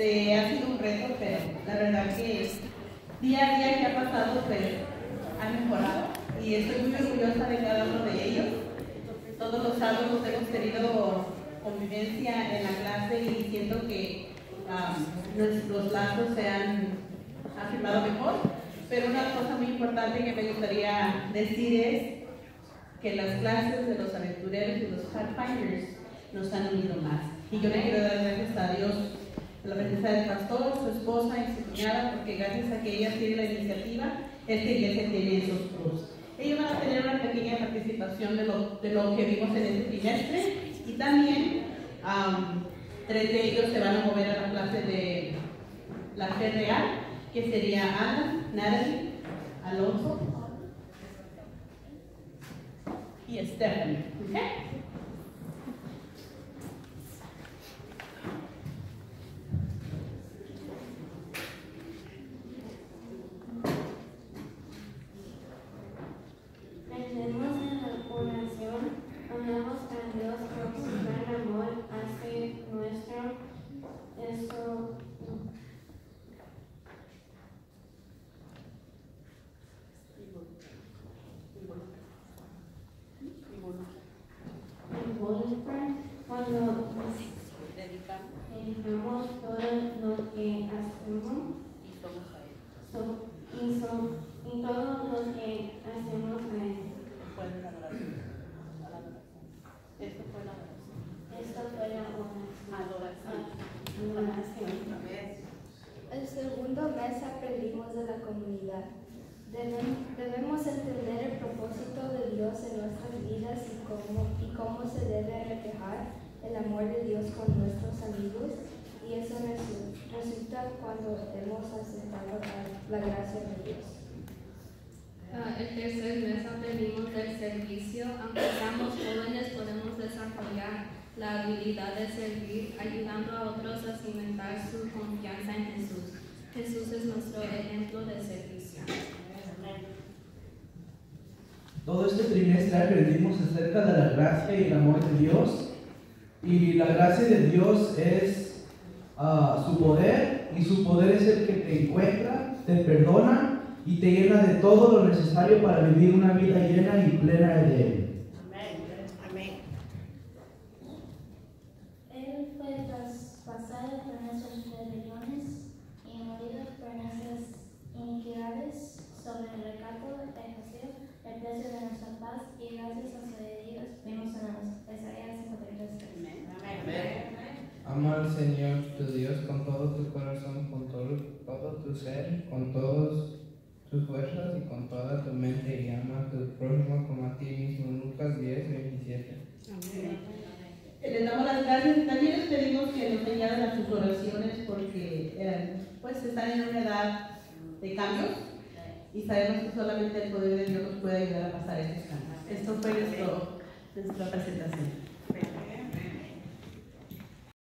este, ha sido un reto, pero la verdad que día a día que ha pasado, pues ha mejorado y estoy muy orgullosa de cada uno de ellos. Todos los sábados hemos tenido convivencia en la clase y siento que um, los lazos se han afirmado mejor. Pero una cosa muy importante que me gustaría decir es que las clases de los aventureros y los Pathfinders nos han unido más. Y yo le quiero dar gracias a Dios la presencia del pastor, su esposa y su cuñada, porque gracias a que ella tiene la iniciativa, esta iglesia tiene esos plus. Ellos van a tener una pequeña participación de lo, de lo que vimos en este trimestre y también tres de ellos se van a mover a la clase de la fe real, que sería Ana, Natalie, Alonso y Stephanie. ¿Okay? Dios con su gran amor hace nuestro eso. Involucra cuando nos dedicamos todo lo que hacemos y todo lo que hacemos Debemos entender el propósito de Dios en nuestras vidas y cómo, y cómo se debe reflejar el amor de Dios con nuestros amigos y eso resulta cuando hemos aceptado la gracia de Dios. Ah, el tercer mes aprendimos del servicio. Aunque seamos jóvenes, podemos desarrollar la habilidad de servir, ayudando a otros a cimentar su confianza en. Jesús es nuestro ejemplo de servicio. Todo este trimestre aprendimos acerca de la gracia y el amor de Dios. Y la gracia de Dios es ah, su poder y su poder es el que te encuentra, te perdona y te llena de todo lo necesario para vivir una vida llena y plena de Él. Ama al Señor tu Dios con todo tu corazón, con todo, todo tu ser, con todas tus fuerzas y con toda tu mente y ama a tu prójimo como a ti mismo. Lucas 10, 27. Amén. Les damos las gracias y también les pedimos que nos añadan a sus oraciones porque eh, pues están en una edad de cambios y sabemos que solamente el poder de Dios nos puede ayudar a pasar estos cambios. Esto fue nuestro, nuestra presentación.